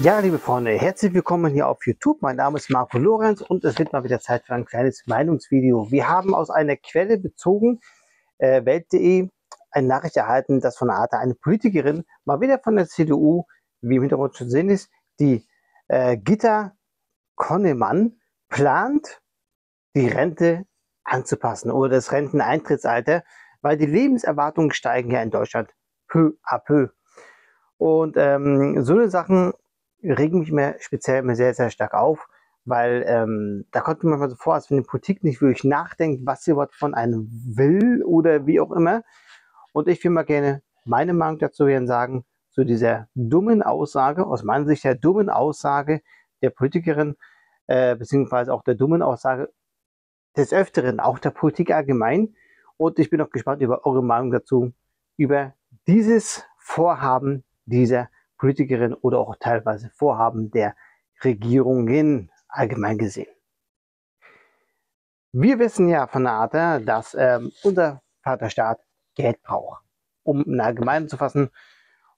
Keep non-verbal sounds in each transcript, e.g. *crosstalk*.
Ja, liebe Freunde, herzlich willkommen hier auf YouTube. Mein Name ist Marco Lorenz und es wird mal wieder Zeit für ein kleines Meinungsvideo. Wir haben aus einer Quelle bezogen, äh, Welt.de, eine Nachricht erhalten, dass von der Art eine Politikerin, mal wieder von der CDU, wie im Hintergrund zu sehen ist, die äh, Gitta Konnemann plant, die Rente anzupassen oder das Renteneintrittsalter, weil die Lebenserwartungen steigen ja in Deutschland peu à peu. Und ähm, so eine Sachen regen mich mir speziell immer sehr, sehr stark auf, weil ähm, da kommt mir manchmal so vor, als wenn die Politik nicht wirklich nachdenkt, was sie überhaupt von einem will oder wie auch immer. Und ich will mal gerne meine Meinung dazu hören sagen, zu dieser dummen Aussage, aus meiner Sicht der dummen Aussage der Politikerin, äh, beziehungsweise auch der dummen Aussage des Öfteren, auch der Politik allgemein. Und ich bin auch gespannt über eure Meinung dazu, über dieses Vorhaben dieser Politikerin oder auch teilweise Vorhaben der Regierungen allgemein gesehen. Wir wissen ja von der ATA, dass ähm, unser Vaterstaat Geld braucht, um in Allgemeinen zu fassen.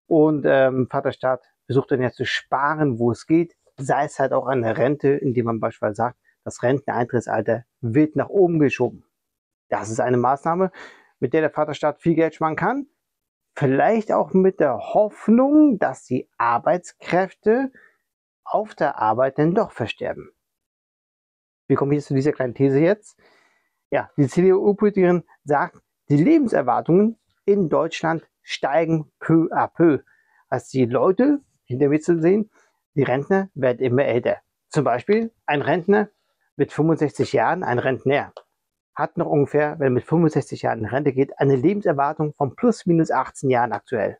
Und ähm, Vaterstaat versucht dann ja zu sparen, wo es geht, sei es halt auch an der Rente, indem man beispielsweise sagt, das Renteneintrittsalter wird nach oben geschoben. Das ist eine Maßnahme, mit der der Vaterstaat viel Geld sparen kann. Vielleicht auch mit der Hoffnung, dass die Arbeitskräfte auf der Arbeit dann doch versterben. Wie komme ich jetzt zu dieser kleinen These jetzt? Ja, die CDU-Politikerin sagt, die Lebenserwartungen in Deutschland steigen peu à peu. Als die Leute hinter mir zu sehen, die Rentner werden immer älter. Zum Beispiel ein Rentner mit 65 Jahren, ein Rentner, hat noch ungefähr, wenn er mit 65 Jahren in Rente geht, eine Lebenserwartung von plus minus 18 Jahren aktuell.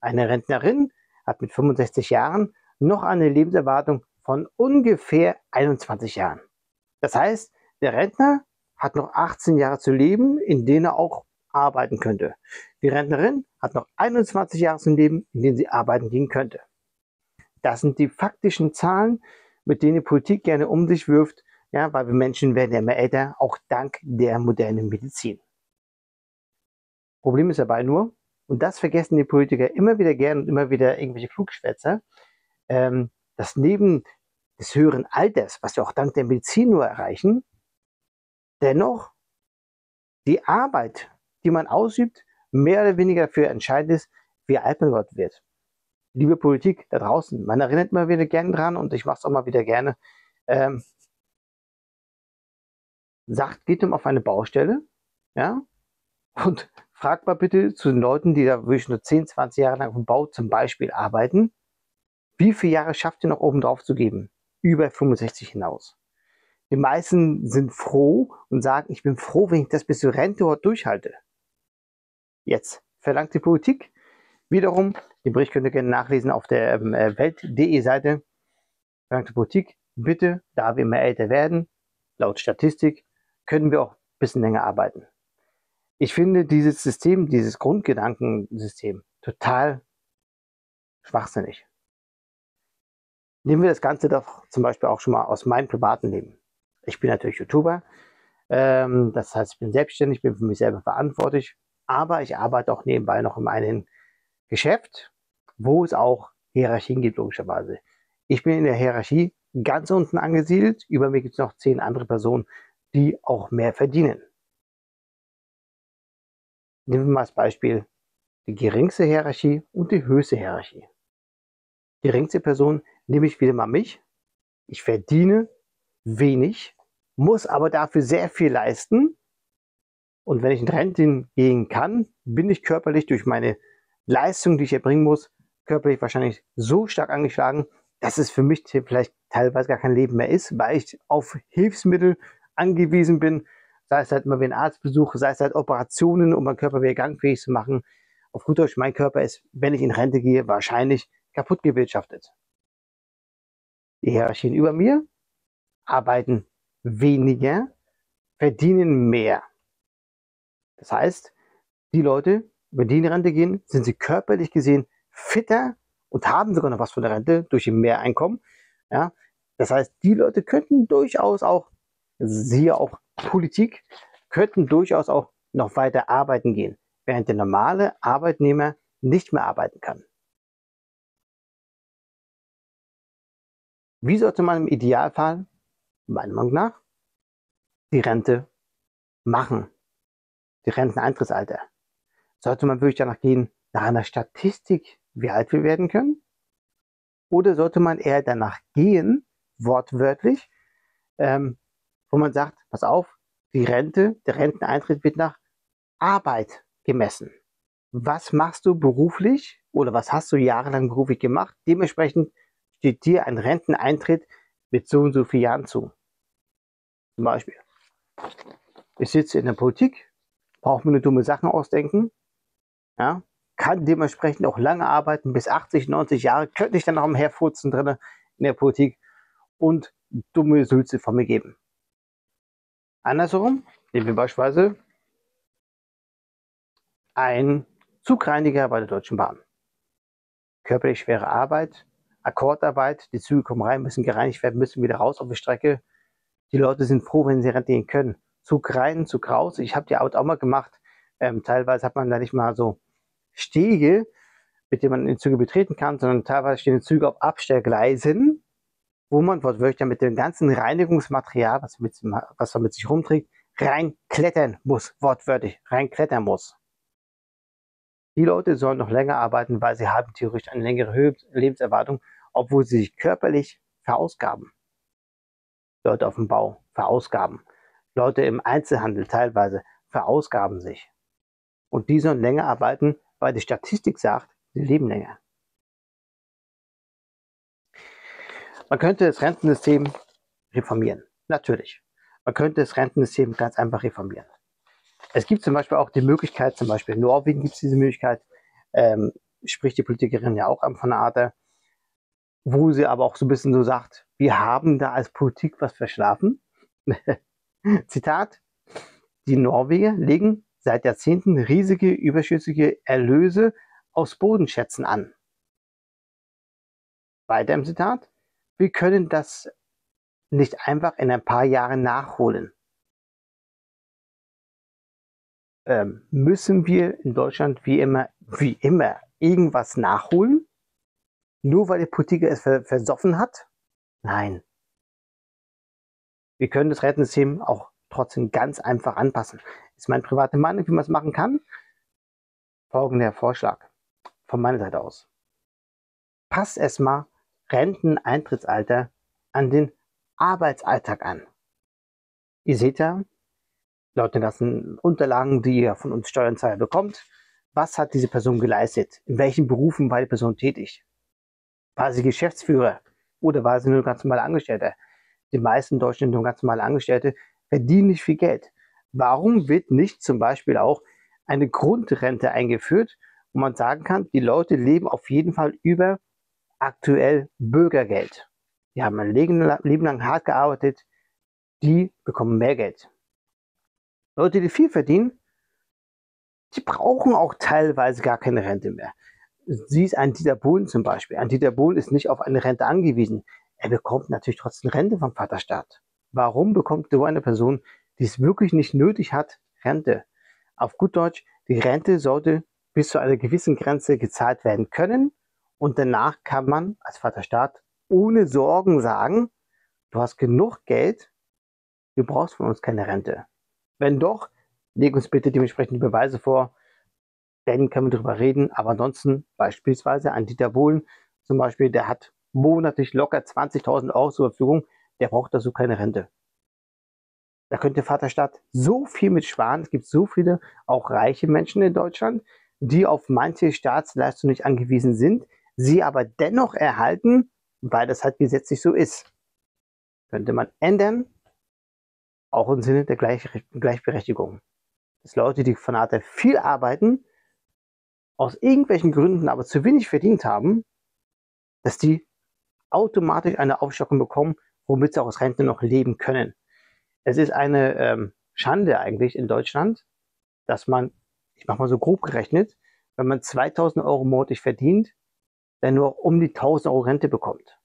Eine Rentnerin hat mit 65 Jahren noch eine Lebenserwartung von ungefähr 21 Jahren. Das heißt, der Rentner hat noch 18 Jahre zu leben, in denen er auch arbeiten könnte. Die Rentnerin hat noch 21 Jahre zu leben, in denen sie arbeiten gehen könnte. Das sind die faktischen Zahlen, mit denen die Politik gerne um sich wirft, ja, weil wir Menschen werden ja immer älter, auch dank der modernen Medizin. Problem ist dabei nur, und das vergessen die Politiker immer wieder gern und immer wieder irgendwelche Flugschwätzer, ähm, dass neben des höheren Alters, was wir auch dank der Medizin nur erreichen, dennoch die Arbeit, die man ausübt, mehr oder weniger dafür entscheidend ist, wie alt man dort wird. Liebe Politik da draußen, man erinnert immer wieder gerne dran und ich mache es auch mal wieder gerne. Ähm, sagt, geht ihm auf eine Baustelle, ja, und *laughs* fragt mal bitte zu den Leuten, die da wirklich nur 10, 20 Jahre lang auf dem Bau zum Beispiel arbeiten, wie viele Jahre schafft ihr noch oben drauf zu geben? Über 65 hinaus. Die meisten sind froh und sagen, ich bin froh, wenn ich das bis zur Rente dort durchhalte. Jetzt verlangt die Politik wiederum, den Bericht könnt ihr gerne nachlesen auf der ähm, äh, Welt.de Seite, verlangt die Politik, bitte, da wir immer älter werden, laut Statistik, können wir auch ein bisschen länger arbeiten. Ich finde dieses System, dieses Grundgedankensystem total schwachsinnig. Nehmen wir das Ganze doch zum Beispiel auch schon mal aus meinem privaten Leben. Ich bin natürlich YouTuber, ähm, das heißt, ich bin selbstständig, bin für mich selber verantwortlich, aber ich arbeite auch nebenbei noch in einem Geschäft, wo es auch Hierarchien gibt, logischerweise. Ich bin in der Hierarchie ganz unten angesiedelt, über mir gibt es noch zehn andere Personen, die auch mehr verdienen. Nehmen wir mal als Beispiel die geringste Hierarchie und die höchste Hierarchie. Die geringste Person nehme ich wieder mal mich. Ich verdiene wenig, muss aber dafür sehr viel leisten. Und wenn ich in Rente gehen kann, bin ich körperlich durch meine Leistung, die ich erbringen muss, körperlich wahrscheinlich so stark angeschlagen, dass es für mich vielleicht teilweise gar kein Leben mehr ist, weil ich auf Hilfsmittel angewiesen bin, sei es halt immer wie ein Arztbesuch, sei es halt Operationen, um meinen Körper wieder gangfähig zu machen. Auf gut Deutsch, mein Körper ist, wenn ich in Rente gehe, wahrscheinlich kaputt gewirtschaftet. Die Hierarchien über mir arbeiten weniger, verdienen mehr. Das heißt, die Leute, wenn die in Rente gehen, sind sie körperlich gesehen fitter und haben sogar noch was von der Rente durch ihr Mehreinkommen. Ja, das heißt, die Leute könnten durchaus auch siehe auch Politik, könnten durchaus auch noch weiter arbeiten gehen, während der normale Arbeitnehmer nicht mehr arbeiten kann. Wie sollte man im Idealfall, meiner Meinung nach, die Rente machen? Die Renteneintrittsalter. Sollte man wirklich danach gehen, nach einer Statistik, wie alt wir werden können? Oder sollte man eher danach gehen, wortwörtlich, ähm, wo man sagt, pass auf, die Rente, der Renteneintritt wird nach Arbeit gemessen. Was machst du beruflich oder was hast du jahrelang beruflich gemacht? Dementsprechend steht dir ein Renteneintritt mit so und so vielen Jahren zu. Zum Beispiel, ich sitze in der Politik, brauche mir nur dumme Sachen ausdenken, ja, kann dementsprechend auch lange arbeiten, bis 80, 90 Jahre, könnte ich dann noch am Herfurzen drin in der Politik und dumme Sülze von mir geben. Andersherum, nehmen wir beispielsweise ein Zugreiniger bei der Deutschen Bahn. Körperlich schwere Arbeit, Akkordarbeit, die Züge kommen rein, müssen gereinigt werden, müssen wieder raus auf die Strecke. Die Leute sind froh, wenn sie rentieren können. Zug rein, Zug raus. Ich habe die Arbeit auch mal gemacht. Ähm, teilweise hat man da nicht mal so Stege, mit denen man in Züge betreten kann, sondern teilweise stehen die Züge auf Abstellgleisen, wo man wortwörtlich mit dem ganzen Reinigungsmaterial, was, mit, was man mit sich rumträgt, reinklettern muss, wortwörtlich reinklettern muss. Die Leute sollen noch länger arbeiten, weil sie haben theoretisch eine längere Lebenserwartung, obwohl sie sich körperlich verausgaben. Leute auf dem Bau verausgaben. Leute im Einzelhandel teilweise verausgaben sich. Und die sollen länger arbeiten, weil die Statistik sagt, sie leben länger. Man könnte das Rentensystem reformieren. Natürlich. Man könnte das Rentensystem ganz einfach reformieren. Es gibt zum Beispiel auch die Möglichkeit, zum Beispiel in Norwegen gibt es diese Möglichkeit, ähm, spricht die Politikerin ja auch von der Art, wo sie aber auch so ein bisschen so sagt, wir haben da als Politik was verschlafen. *laughs* Zitat, die Norweger legen seit Jahrzehnten riesige überschüssige Erlöse aus Bodenschätzen an. Weiter im Zitat, wir können das nicht einfach in ein paar Jahren nachholen. Ähm, müssen wir in Deutschland wie immer, wie immer irgendwas nachholen? Nur weil der Politiker es versoffen hat? Nein. Wir können das Rentensystem auch trotzdem ganz einfach anpassen. Ist meine private Meinung, wie man es machen kann. Folgender Vorschlag von meiner Seite aus. Passt erstmal Renteneintrittsalter an den Arbeitsalltag an. Ihr seht ja, laut den ganzen Unterlagen, die ihr von uns Steuerzahler bekommt, was hat diese Person geleistet? In welchen Berufen war die Person tätig? War sie Geschäftsführer oder war sie nur ganz normale Angestellte? Die meisten Deutschen nur ganz normale Angestellte, verdienen nicht viel Geld. Warum wird nicht zum Beispiel auch eine Grundrente eingeführt, wo man sagen kann, die Leute leben auf jeden Fall über aktuell Bürgergeld. Die haben ein Leben lang hart gearbeitet, die bekommen mehr Geld. Leute, die viel verdienen, die brauchen auch teilweise gar keine Rente mehr. Sie ist ein Dieter Bohlen zum Beispiel. Ein Dieter Bohlen ist nicht auf eine Rente angewiesen. Er bekommt natürlich trotzdem Rente vom Vaterstaat. Warum bekommt so eine Person, die es wirklich nicht nötig hat, Rente? Auf gut Deutsch, die Rente sollte bis zu einer gewissen Grenze gezahlt werden können und danach kann man als Vaterstaat ohne Sorgen sagen, du hast genug Geld, du brauchst von uns keine Rente. Wenn doch, leg uns bitte dementsprechend die Beweise vor, dann können wir darüber reden. Aber ansonsten beispielsweise ein Dieter Bohlen zum Beispiel, der hat monatlich locker 20.000 Euro zur Verfügung, der braucht dazu keine Rente. Da könnte Vaterstaat so viel mit sparen. Es gibt so viele, auch reiche Menschen in Deutschland, die auf manche Staatsleistungen nicht angewiesen sind, sie aber dennoch erhalten, weil das halt gesetzlich so ist. Könnte man ändern, auch im Sinne der Gleich Gleichberechtigung. Dass Leute, die von Art viel arbeiten, aus irgendwelchen Gründen aber zu wenig verdient haben, dass die automatisch eine Aufstockung bekommen, womit sie auch aus Rente noch leben können. Es ist eine ähm, Schande eigentlich in Deutschland, dass man, ich mache mal so grob gerechnet, wenn man 2000 Euro monatlich verdient, der nur um die 1000 Euro Rente bekommt.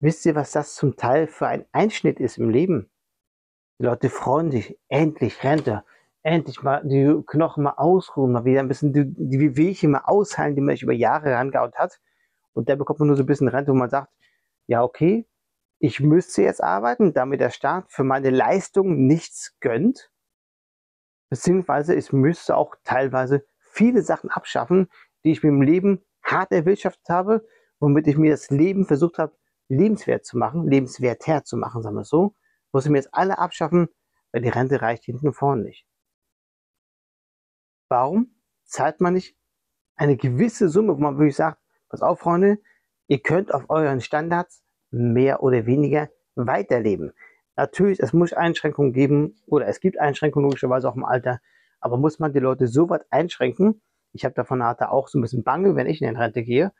Wisst ihr, was das zum Teil für ein Einschnitt ist im Leben? Die Leute freuen sich, endlich Rente, endlich mal die Knochen mal ausruhen, mal wieder ein bisschen die, die mal ausheilen, die man sich über Jahre herangehauen hat. Und der bekommt man nur so ein bisschen Rente, wo man sagt, ja okay, ich müsste jetzt arbeiten, damit der Staat für meine Leistung nichts gönnt, beziehungsweise ich müsste auch teilweise viele Sachen abschaffen, die ich mir im Leben hart erwirtschaftet habe, womit ich mir das Leben versucht habe, lebenswert zu machen, lebenswerter zu machen, sagen wir so, muss ich mir jetzt alle abschaffen, weil die Rente reicht hinten und vorne nicht. Warum zahlt man nicht eine gewisse Summe, wo man wirklich sagt, pass auf, Freunde, ihr könnt auf euren Standards mehr oder weniger weiterleben. Natürlich, es muss Einschränkungen geben oder es gibt Einschränkungen logischerweise auch im Alter, aber muss man die Leute so weit einschränken? Ich habe davon hatte auch so ein bisschen Bange, wenn ich in Rente gehe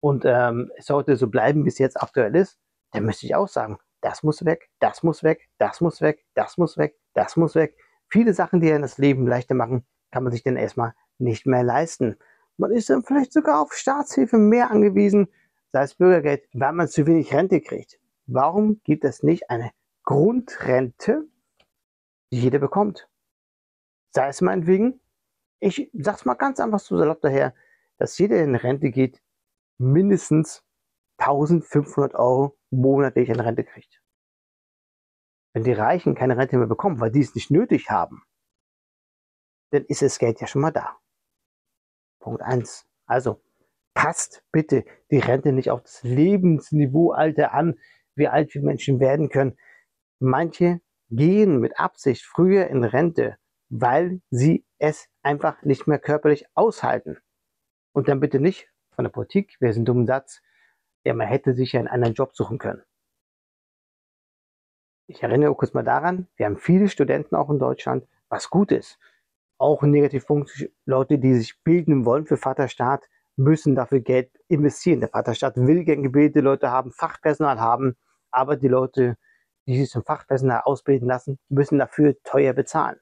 und ähm, es sollte so bleiben, wie es jetzt aktuell ist, dann müsste ich auch sagen, das muss weg, das muss weg, das muss weg, das muss weg, das muss weg. Viele Sachen, die einem das Leben leichter machen, kann man sich dann erstmal nicht mehr leisten. Man ist dann vielleicht sogar auf Staatshilfe mehr angewiesen, sei es Bürgergeld, weil man zu wenig Rente kriegt. Warum gibt es nicht eine Grundrente, die jeder bekommt? Sei es meinetwegen, ich sag's mal ganz einfach so salopp daher, dass jeder in Rente geht, mindestens 1500 Euro monatlich in Rente kriegt. Wenn die Reichen keine Rente mehr bekommen, weil die es nicht nötig haben, dann ist das Geld ja schon mal da. Punkt 1. Also passt bitte die Rente nicht auf das Lebensniveaualter an, wie alt wir Menschen werden können. Manche gehen mit Absicht früher in Rente, weil sie es einfach nicht mehr körperlich aushalten. Und dann bitte nicht von der Politik, wer ist ein dummer Satz, ja, man hätte sich ja einen anderen Job suchen können. Ich erinnere kurz mal daran, wir haben viele Studenten auch in Deutschland, was gut ist. Auch ein Negativpunkt, Leute, die sich bilden wollen für Vaterstaat, müssen dafür Geld investieren. Der Vaterstaat will gerne gebildete Leute haben, Fachpersonal haben, aber die Leute, die sich zum Fachpersonal ausbilden lassen, müssen dafür teuer bezahlen.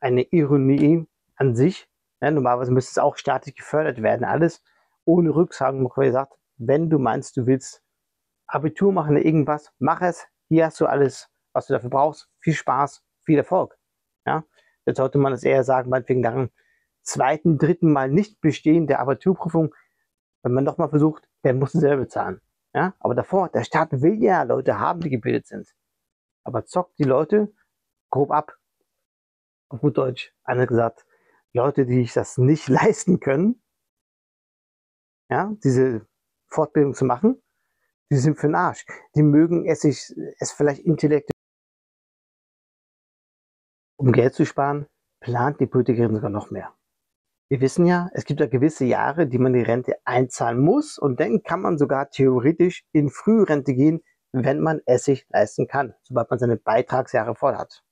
Eine Ironie an sich. Ja, normalerweise müsste es auch staatlich gefördert werden, alles ohne Rücksagen, wo gesagt, wenn du meinst, du willst Abitur machen oder irgendwas, mach es. Hier hast du alles, was du dafür brauchst. Viel Spaß, viel Erfolg. Ja, jetzt sollte man es eher sagen, meinetwegen nach zweiten, dritten Mal nicht bestehen der Abiturprüfung, wenn man nochmal versucht, dann muss selber bezahlen. Ja, aber davor, der Staat will ja Leute haben, die gebildet sind. Aber zockt die Leute grob ab. Auf gut Deutsch, einer gesagt, Leute, die sich das nicht *laughs* leisten können, ja, diese Fortbildung zu machen, die sind für den Arsch. Die mögen es sich, es vielleicht intellektuell, um Geld zu sparen, plant die Politikerin sogar noch mehr. Wir wissen ja, es gibt ja gewisse Jahre, die man die Rente einzahlen muss und dann kann man sogar theoretisch in Frührente gehen, wenn man es sich leisten kann, sobald man seine Beitragsjahre voll hat.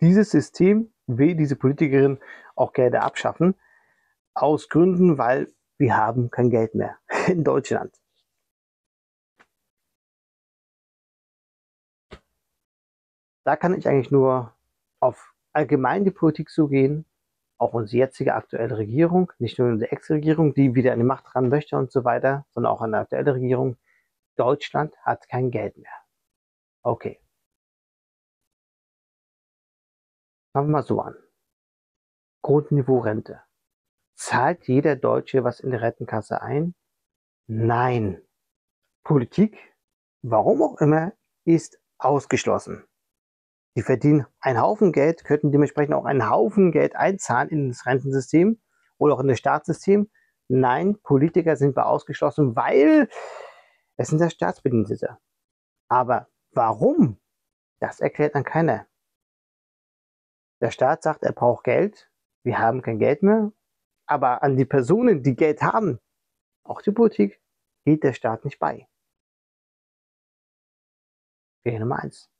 Dieses System will diese Politikerin auch gerne abschaffen, aus Gründen, weil wir haben kein Geld mehr *laughs* in Deutschland. Da kann ich eigentlich nur auf allgemein die Politik zugehen, auch unsere jetzige aktuelle Regierung, nicht nur unsere Ex-Regierung, die wieder an die Macht ran möchte und so weiter, sondern auch eine aktuelle Regierung. Deutschland hat kein Geld mehr. Okay. Fangen wir mal so an. Grundniveau Rente. Zahlt jeder Deutsche was in die Rentenkasse ein? Nein. Politik, warum auch immer, ist ausgeschlossen. Die verdienen einen Haufen Geld, könnten dementsprechend auch einen Haufen Geld einzahlen in das Rentensystem oder auch in das Staatssystem. Nein, Politiker sind bei ausgeschlossen, weil es sind ja Staatsbedienstete. Aber warum? Das erklärt dann keiner. Der Staat sagt, er braucht Geld. Wir haben kein Geld mehr. Aber an die Personen, die Geld haben, auch die Politik, geht der Staat nicht bei. Fehler Nummer eins.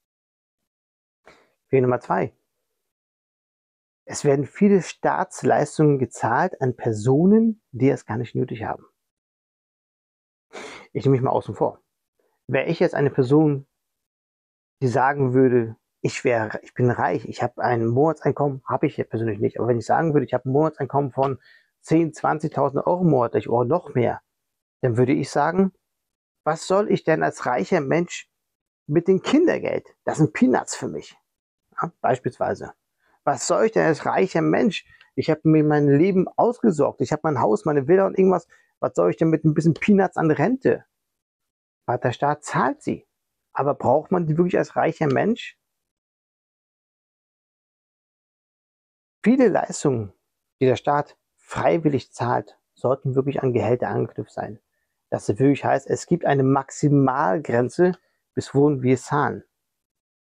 Fehler Nummer zwei. Es werden viele Staatsleistungen gezahlt an Personen, die es gar nicht nötig haben. Ich nehme mich mal außen vor. Wäre ich jetzt eine Person, die sagen würde, ich wäre, ich bin reich, ich habe ein Monatseinkommen, habe ich ja persönlich nicht, aber wenn ich sagen würde, ich habe ein Monatseinkommen von 10, 20.000 Euro monatlich oder noch mehr, dann würde ich sagen, was soll ich denn als reicher Mensch mit dem Kindergeld? Das sind Peanuts für mich. Ja, beispielsweise. Was soll ich denn als reicher Mensch? Ich habe mir mein Leben ausgesorgt. Ich habe mein Haus, meine Villa und irgendwas. Was soll ich denn mit ein bisschen Peanuts an Rente? Vaterstaat zahlt sie. Aber braucht man die wirklich als reicher Mensch? Viele Leistungen, die der Staat freiwillig zahlt, sollten wirklich an Gehälter angeknüpft sein. Das wirklich heißt, es gibt eine Maximalgrenze, bis wohin wir zahlen.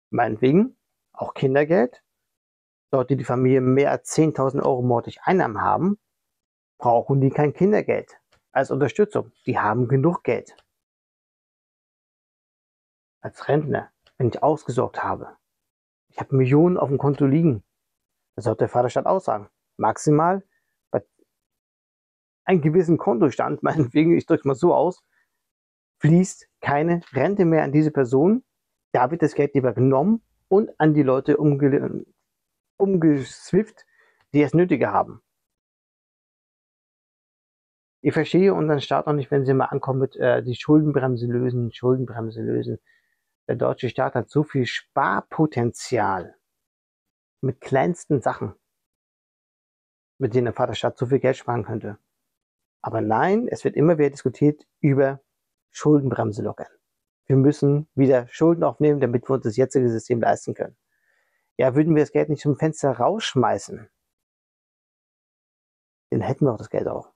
Meinetwegen auch Kindergeld. Sollte die Familie mehr als 10.000 Euro monatlich Einnahmen haben, brauchen die kein Kindergeld als Unterstützung. Die haben genug Geld. Als Rentner, wenn ich ausgesorgt habe, ich habe Millionen auf dem Konto liegen, das sollte der Vaterstaat aussagen. Maximal bei einem gewissen Kontostand, *laughs* meinetwegen, ich drücke es mal so aus, fließt keine Rente mehr an diese Person. Da wird das Geld lieber genommen und an die Leute umge umgeswifft, die es nötiger haben. Ich verstehe unseren Staat auch nicht, wenn sie mal ankommen mit äh, die Schuldenbremse lösen, Schuldenbremse lösen. Der deutsche Staat hat so viel Sparpotenzial mit kleinsten Sachen, mit denen der Vaterstaat so viel Geld sparen könnte. Aber nein, es wird immer wieder diskutiert über Schuldenbremse lockern. Wir müssen wieder Schulden aufnehmen, damit wir uns das jetzige System leisten können. Ja, würden wir das Geld nicht zum Fenster rausschmeißen, dann hätten wir auch das Geld auch.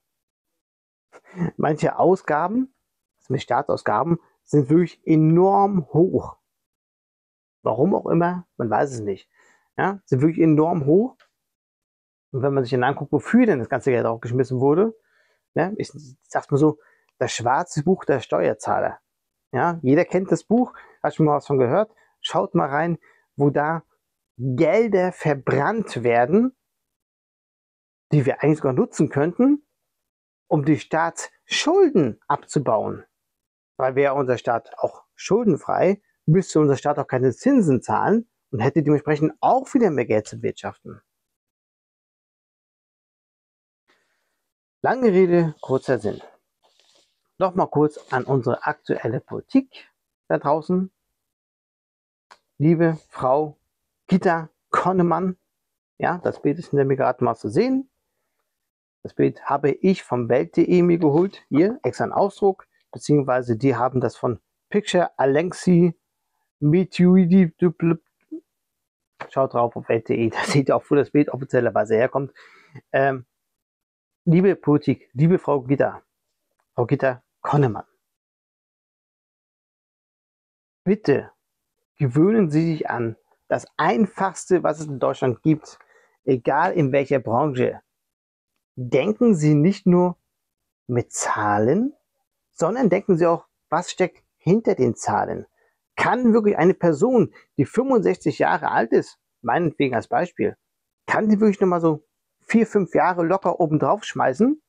*laughs* Manche Ausgaben, mit Staatsausgaben, sind wirklich enorm hoch. Warum auch immer, man weiß es nicht. Ja, sind wirklich enorm hoch. Und wenn man sich dann anguckt, wofür denn das ganze Geld auch geschmissen wurde, ja, ich sag's mal so, das schwarze Buch der Steuerzahler. Ja, jeder kennt das Buch, hat schon mal was von gehört. Schaut mal rein, wo da Gelder verbrannt werden, die wir eigentlich sogar nutzen könnten, um die Staatsschulden abzubauen. Weil wäre unser Staat auch schuldenfrei, müsste unser Staat auch keine Zinsen zahlen und hätte dementsprechend auch wieder mehr Geld zu wirtschaften. Lange Rede, kurzer Sinn. Nochmal kurz an unsere aktuelle Politik da draußen. Liebe Frau Gitta Konnemann, ja, das Bild ist hinter mir gerade mal zu sehen. Das Bild habe ich vom Welt.de mir geholt. Hier, extra ein Ausdruck. Beziehungsweise die haben das von Picture Alexi Meteoridi. Schaut drauf auf Welt.de. *laughs* Da seht ihr auch, wo das Bild offiziellerweise herkommt. Ähm, liebe Politik, liebe Frau Gitter, Frau Gitter Konnemann. Bitte gewöhnen Sie sich an das Einfachste, was es in Deutschland gibt, egal in welcher Branche, denken Sie nicht nur mit Zahlen, sondern denken Sie auch, was steckt hinter den Zahlen. Kann wirklich eine Person, die 65 Jahre alt ist, meinetwegen als Beispiel, kann die wirklich nochmal so vier, fünf Jahre locker oben drauf schmeißen?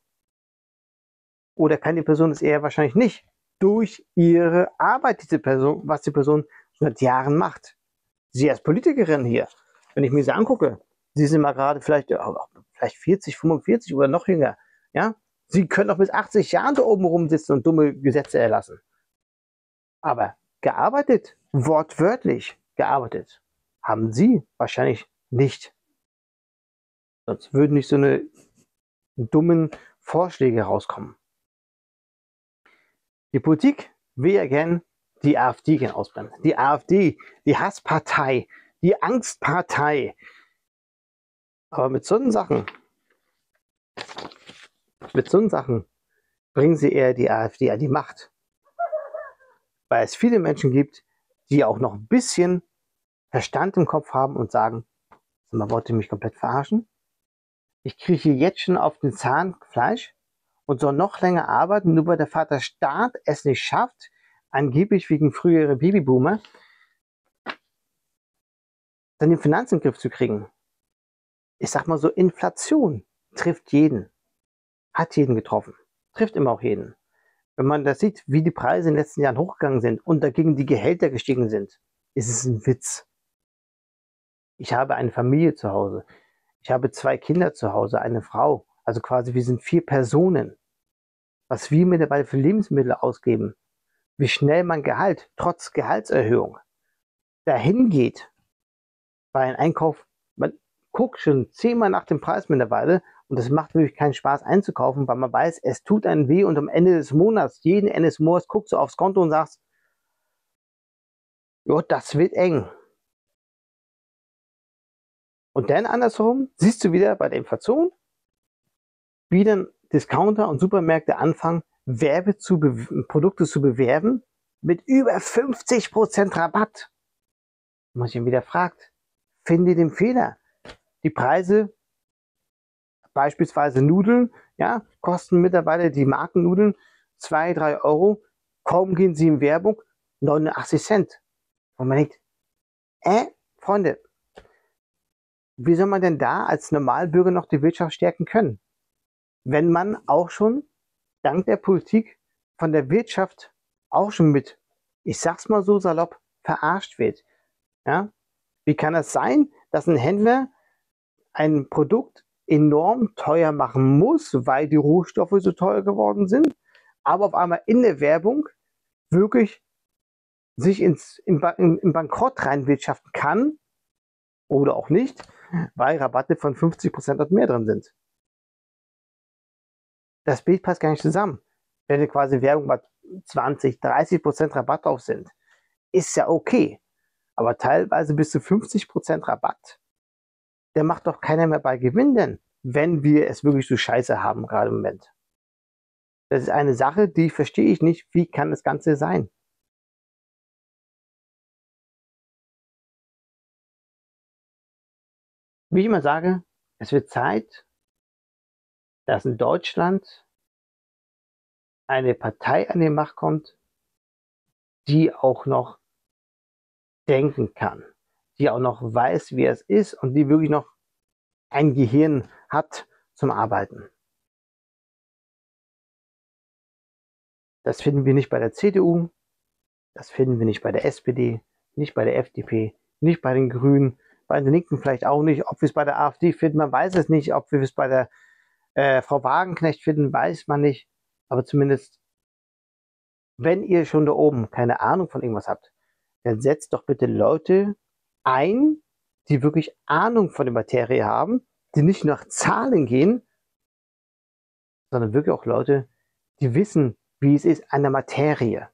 Oder kann die Person es eher wahrscheinlich nicht? Durch ihre Arbeit, diese Person, was die Person seit Jahren macht. Sie als Politikerin hier, wenn ich mir sie angucke, sie sind mal gerade vielleicht vielleicht 40, 45 oder noch jünger, ja, sie können doch bis 80 Jahren da oben rumsitzen und dumme Gesetze erlassen. Aber gearbeitet, wortwörtlich gearbeitet, haben sie wahrscheinlich nicht. Sonst würden nicht so eine dummen Vorschläge rauskommen. Die Politik will ja gern die AfD gern ausbremsen. Die AfD, die Hasspartei, die Angstpartei, aber mit so Sachen, mit so Sachen bringen sie eher die AfD an die Macht. Weil es viele Menschen gibt, die auch noch ein bisschen Verstand im Kopf haben und sagen, sag mal, wollt ihr mich komplett verarschen? Ich kriege hier jetzt schon auf den Zahn Fleisch und soll noch länger arbeiten, nur weil der Vater Staat es nicht schafft, angeblich wegen früherer Babyboomer, dann den Finanzen in den Griff zu kriegen ich sag mal so, Inflation trifft jeden. Hat jeden getroffen. Trifft immer auch jeden. Wenn man das sieht, wie die Preise in den letzten Jahren hochgegangen sind und dagegen die Gehälter gestiegen sind, ist es ein Witz. Ich habe eine Familie zu Hause. Ich habe zwei Kinder zu Hause, eine Frau. Also quasi, wir sind vier Personen. Was wir mittlerweile für Lebensmittel ausgeben, wie schnell mein Gehalt trotz Gehaltserhöhung dahin geht bei einem Einkauf guckt schon zehnmal nach dem Preis mittlerweile Und es macht wirklich keinen Spaß einzukaufen, weil man weiß, es tut einen weh und am Ende des Monats, jeden Ende des Monats guckst du aufs Konto und sagst, jo, das wird eng. Und dann andersherum siehst du wieder bei der Inflation, wie dann Discounter und Supermärkte anfangen, Werbe zu Produkte zu bewerben mit über 50% Rabatt. Und man sich dann wieder fragt, finde den Fehler. Die Preise, beispielsweise Nudeln, ja, kosten mittlerweile die Markennudeln 2, 3 Euro. Kaum gehen sie in Werbung, 89 Cent. Und man denkt, äh, Freunde, wie soll man denn da als Normalbürger noch die Wirtschaft stärken können? Wenn man auch schon dank der Politik von der Wirtschaft auch schon mit, ich sag's mal so salopp, verarscht wird. Ja? Wie kann das sein, dass ein Händler ein Produkt enorm teuer machen muss, weil die Rohstoffe so teuer geworden sind, aber auf einmal in der Werbung wirklich sich ins, im, im Bankrott reinwirtschaften kann oder auch nicht, weil Rabatte von 50% und mehr drin sind. Das Bild passt gar nicht zusammen. Wenn quasi Werbung bei 20, 30% Rabatt drauf sind, ist ja okay. Aber teilweise bis zu 50% Rabatt, der macht doch keiner mehr bei Gewinnen, wenn wir es wirklich so scheiße haben gerade im Moment. Das ist eine Sache, die verstehe ich nicht. Wie kann das Ganze sein? Wie ich immer sage, es wird Zeit, dass in Deutschland eine Partei an die Macht kommt, die auch noch denken kann, die auch noch weiß, wie es ist und die wirklich noch ein Gehirn hat zum Arbeiten. Das finden wir nicht bei der CDU, das finden wir nicht bei der SPD, nicht bei der FDP, nicht bei den Grünen, bei den Linken vielleicht auch nicht. Ob wir es bei der AfD finden, man weiß es nicht. Ob wir es bei der äh, Frau Wagenknecht finden, weiß man nicht. Aber zumindest, wenn ihr schon da oben keine Ahnung von irgendwas habt, dann setzt doch bitte Leute ein, die wirklich Ahnung von der Materie haben, die nicht nach Zahlen gehen, sondern wirklich auch Leute, die wissen, wie es ist an der Materie.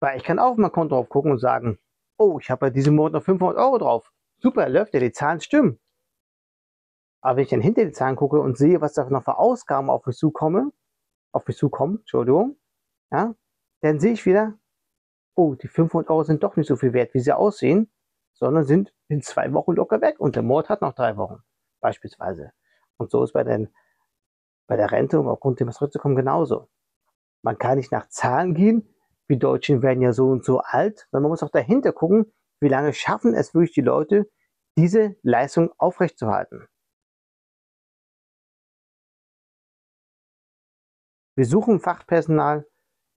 Weil ich kann auch mal Konto drauf gucken und sagen, oh, ich habe bei diesem Monat noch 500 Euro drauf. Super, läuft ja, die Zahlen stimmen. Aber wenn ich dann hinter die Zahlen gucke und sehe, was da noch für Ausgaben auf mich zukommen, auf mich zukommen, Entschuldigung, ja, dann sehe ich wieder, oh, die 500 Euro sind doch nicht so viel wert, wie sie aussehen, sondern sind in zwei Wochen locker weg und der Mord hat noch drei Wochen, beispielsweise. Und so ist bei, den, bei der Rente, um aufgrund dem zurückzukommen, genauso. Man kann nicht nach Zahlen gehen, wir Deutschen werden ja so und so alt, sondern man muss auch dahinter gucken, wie lange schaffen es wirklich die Leute, diese Leistung aufrechtzuerhalten. Wir suchen Fachpersonal,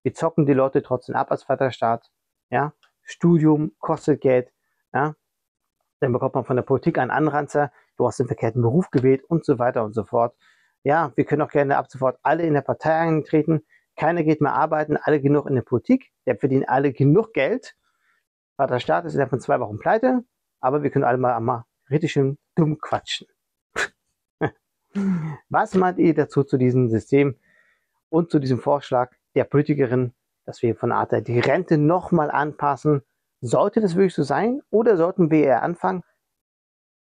wir zocken die Leute trotzdem ab als Vaterstaat. Ja? Studium kostet Geld. Ja? Dann bekommt man von der Politik einen Anranzer, du hast den verkehrten Beruf gewählt und so weiter und so fort. Ja, wir können auch gerne ab sofort alle in der Partei eintreten. Keiner geht mehr arbeiten, alle genug in der Politik, der verdienen alle genug Geld. Der Staat ist innerhalb von zwei Wochen pleite, aber wir können alle mal, mal richtig dumm quatschen. *laughs* Was meint ihr dazu zu diesem System und zu diesem Vorschlag der Politikerin, dass wir von der Art die Rente nochmal anpassen? Sollte das wirklich so sein oder sollten wir eher anfangen,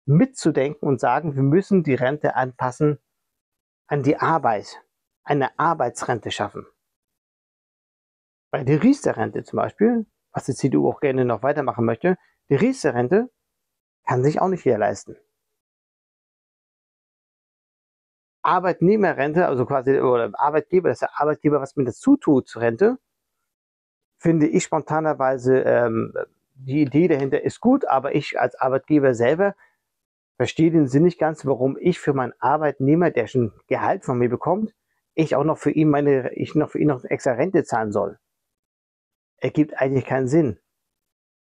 mitzudenken und sagen, wir müssen die Rente anpassen an die Arbeit, eine Arbeitsrente schaffen? Bei der Riester-Rente zum Beispiel, was die CDU auch gerne noch weitermachen möchte, die Riester-Rente kann sich auch nicht jeder leisten. Arbeitnehmerrente, also quasi, oder Arbeitgeber, dass der Arbeitgeber was mir dazu tut zur Rente, finde ich spontanerweise, ähm, die Idee dahinter ist gut, aber ich als Arbeitgeber selber verstehe den Sinn nicht ganz, warum ich für meinen Arbeitnehmer, der schon Gehalt von mir bekommt, ich auch noch für ihn meine, ich noch für ihn noch extra Rente zahlen soll ergibt eigentlich keinen Sinn.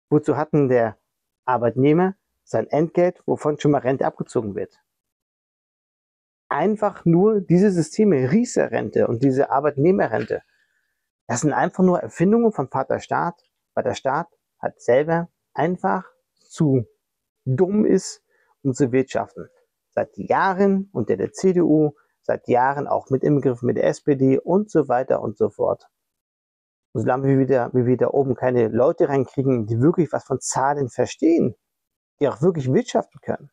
Wozu hat denn der Arbeitnehmer sein Entgelt, wovon schon mal Rente abgezogen wird? Einfach nur diese Systeme, Riester-Rente und diese Arbeitnehmerrente, das sind einfach nur Erfindungen von Vater Staat, weil der Staat hat selber einfach zu dumm ist, um zu wirtschaften. seit Jahren unter der CDU, seit Jahren auch mit im Griff mit der SPD und so weiter und so fort. Und solange wir, wieder, wir wieder oben keine Leute reinkriegen, die wirklich was von Zahlen verstehen, die auch wirklich wirtschaften können,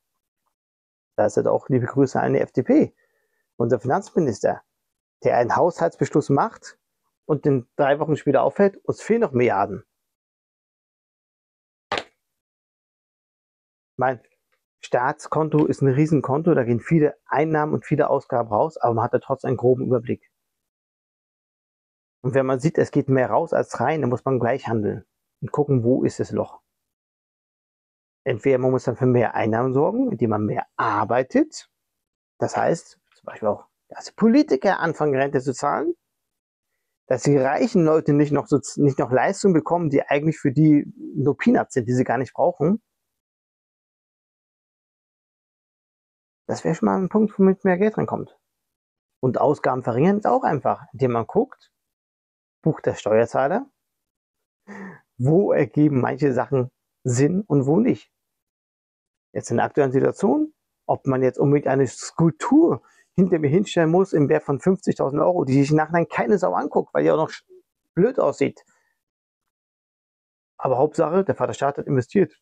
da ist halt auch liebe Grüße an die FDP, unser Finanzminister, der einen Haushaltsbeschluss macht und den drei Wochen später auffällt, uns fehlen noch Milliarden. Mein Staatskonto ist ein Riesenkonto, da gehen viele Einnahmen und viele Ausgaben raus, aber man hat da trotzdem einen groben Überblick. Und wenn man sieht, es geht mehr raus als rein, dann muss man gleich handeln und gucken, wo ist das Loch. Entweder man muss dann für mehr Einnahmen sorgen, indem man mehr arbeitet. Das heißt, zum Beispiel auch, dass Politiker anfangen, Rente zu zahlen. Dass die reichen Leute nicht noch, nicht noch Leistungen bekommen, die eigentlich für die nur Peanuts sind, die sie gar nicht brauchen. Das wäre schon mal ein Punkt, womit mehr Geld reinkommt. Und Ausgaben verringern ist auch einfach, indem man guckt, bucht der Steuerzahler, wo ergeben manche Sachen Sinn und wo nicht jetzt in der aktuellen Situation, ob man jetzt unbedingt eine Skulptur hinter mir hinstellen muss im Wert von 50.000 Euro, die sich nachher keine Sau anguckt, weil die auch noch blöd aussieht. Aber Hauptsache, der Vaterstaat hat investiert.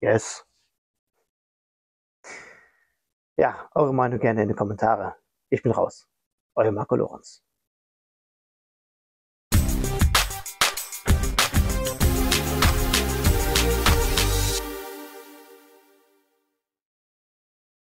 Yes. Ja, eure Meinung gerne in die Kommentare. Ich bin raus. Euer Marco Lorenz.